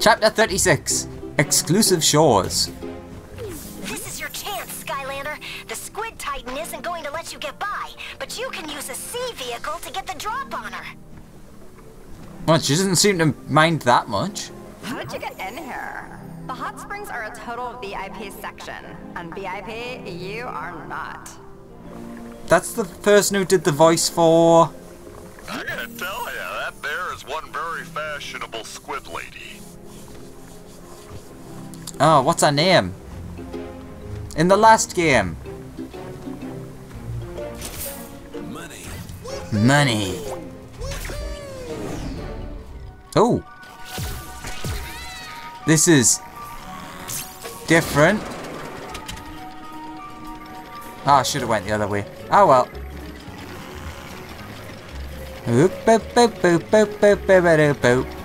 Chapter 36 Exclusive Shores. This is your chance, Skylander. The Squid Titan isn't going to let you get by, but you can use a sea vehicle to get the drop on her. Well, she doesn't seem to mind that much. How did you get in here? The hot springs are a total VIP section, and VIP, you are not. That's the person who did the voice for. I gotta tell ya, that there is one very fashionable squid lady. Oh, what's her name? In the last game. Money. Money. Oh. This is different. Ah, I should have went the other way. Oh well. Oop, boop, boop, boop, boop, boop, boop, boop, boop.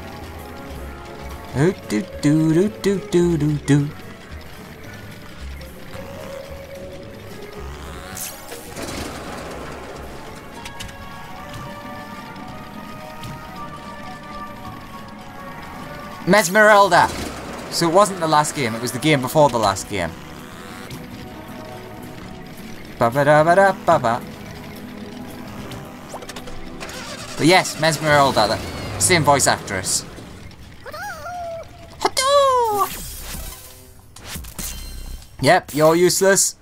Do, do, do, do, do, do, do. Mesmeralda! So it wasn't the last game, it was the game before the last game. Ba ba da ba da ba ba. But yes, Mesmeralda, the same voice actress. Yep, you're useless.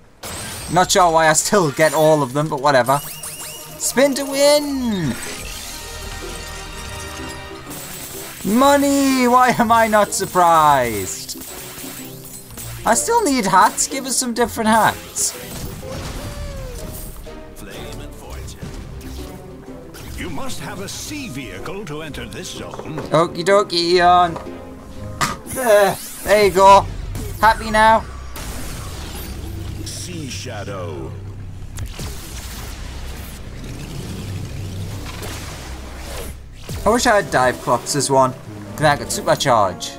Not sure why I still get all of them, but whatever. Spin to win! Money! Why am I not surprised? I still need hats. Give us some different hats. Flame and fortune. You must have a sea vehicle to enter this zone. Okie dokie, Eon. There, there you go. Happy now? Sea shadow. I wish I had Dive-Clops as one. Then I could supercharge.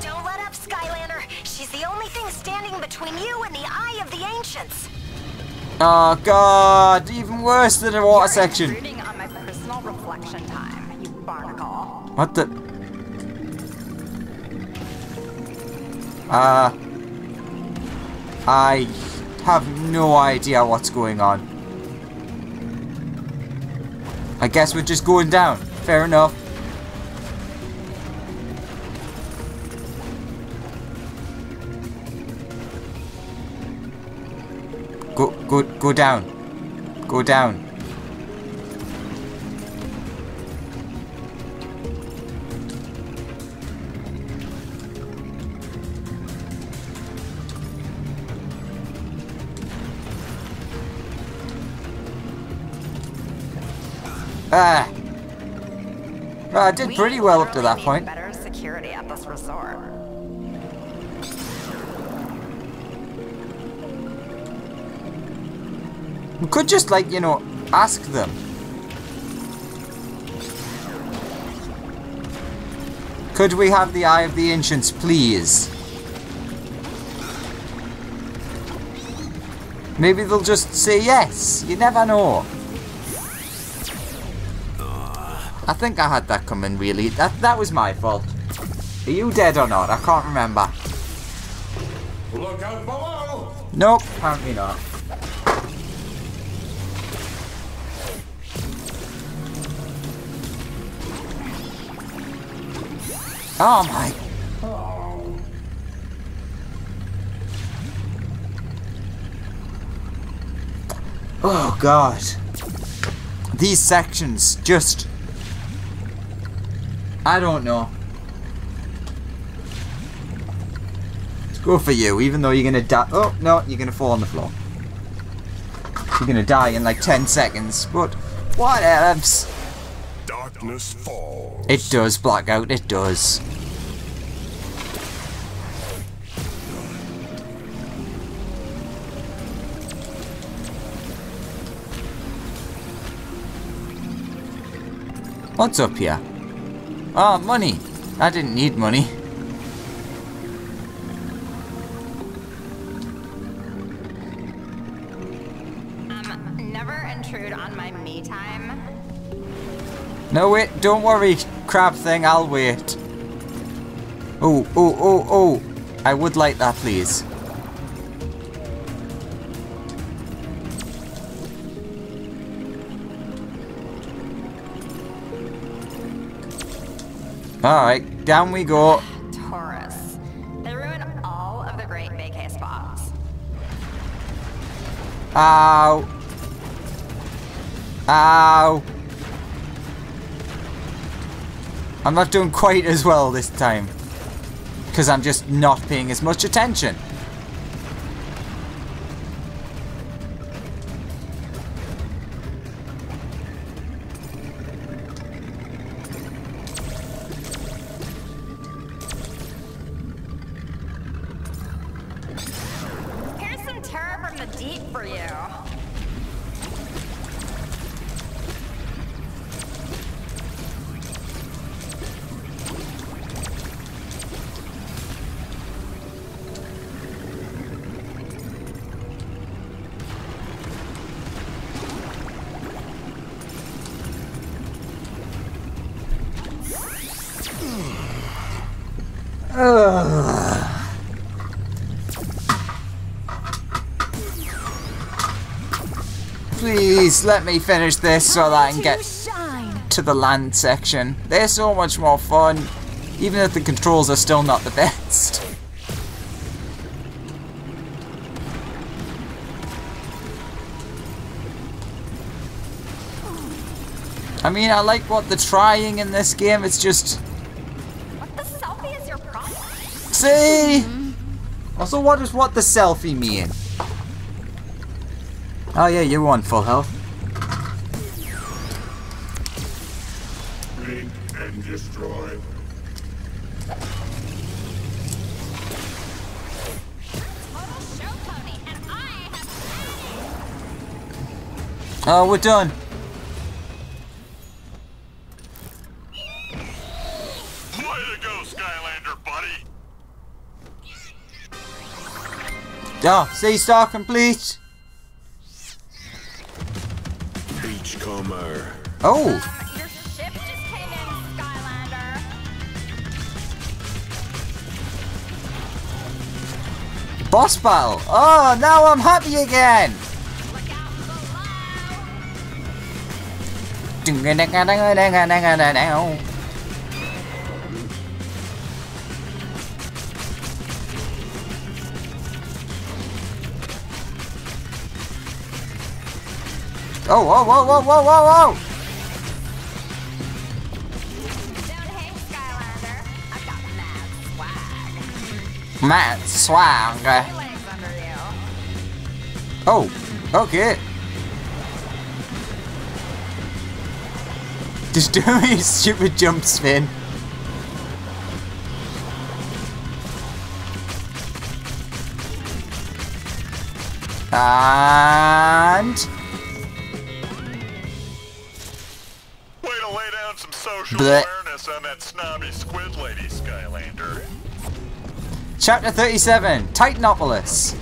Don't let up, Skylander. She's the only thing standing between you and the Eye of the Ancients. Oh god, even worse than the water You're section. on my personal reflection time, you barnacle. What the? Uh, I have no idea what's going on. I guess we're just going down. Fair enough. Go, go, go down. Go down. Ah. Well, I did We pretty well up to that point. Better security at this resort. We could just, like, you know, ask them. Could we have the Eye of the Ancients, please? Maybe they'll just say yes. You never know. I think I had that coming, really. That, that was my fault. Are you dead or not? I can't remember. Look out below! Nope, apparently not. Oh my. Oh god. These sections just. I don't know. Let's go for you, even though you're gonna die. Oh, no, you're gonna fall on the floor. You're gonna die in like 10 seconds, but what else? Darkness falls. It does, Blackout, it does. What's up here? Oh, money. I didn't need money. Um, never intrude on my me time. No, wait, don't worry, crab thing, I'll wait. Oh, oh, oh, oh. I would like that, please. Alright, down we go. Taurus. They ruin all of the great vacay spots. Ow. Ow. I'm not doing quite as well this time. Because I'm just not paying as much attention. Please let me finish this so that I can get to the land section. They're so much more fun, even if the controls are still not the best. I mean, I like what they're trying in this game, it's just... See? Also, what does what the selfie mean? Oh yeah, you're on full health. And destroy. Total show pony, and I have Oh, we're done. Way to go, Skylander, Oh, sea star complete. Beachcomber. Oh, Your ship just came in, Skylander. boss battle. Oh, now I'm happy again. Look out below. Oh, whoa, whoa, whoa, whoa, whoa, whoa! Matt swag. Oh, okay. Just do a stupid jump spin. And social Blech. awareness on that snobby squid lady, Skylander. chapter 37, Titanopolis.